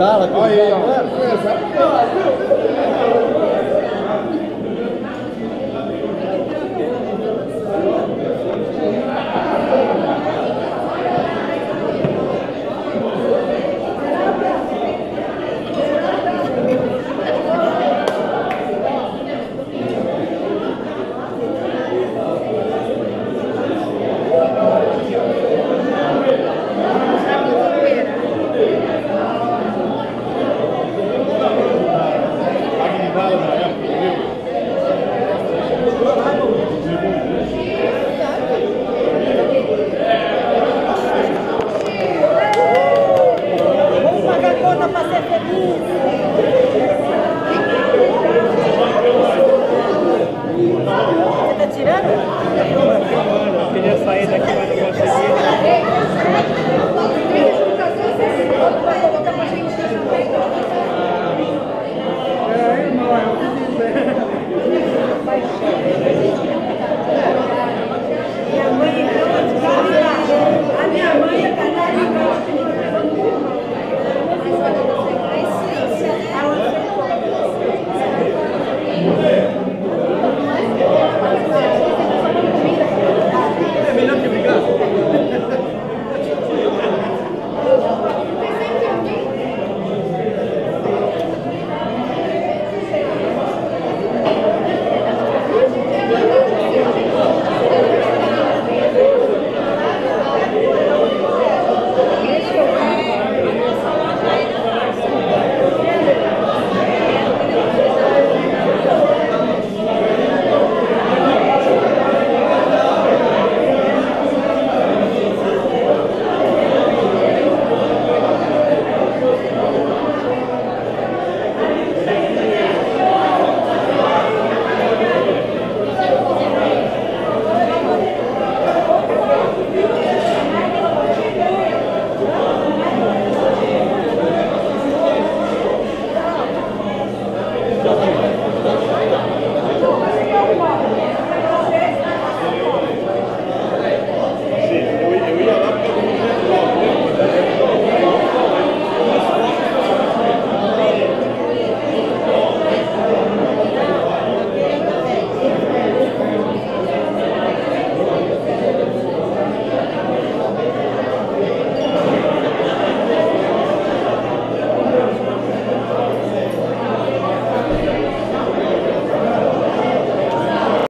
Dala, que Olha aí, ó.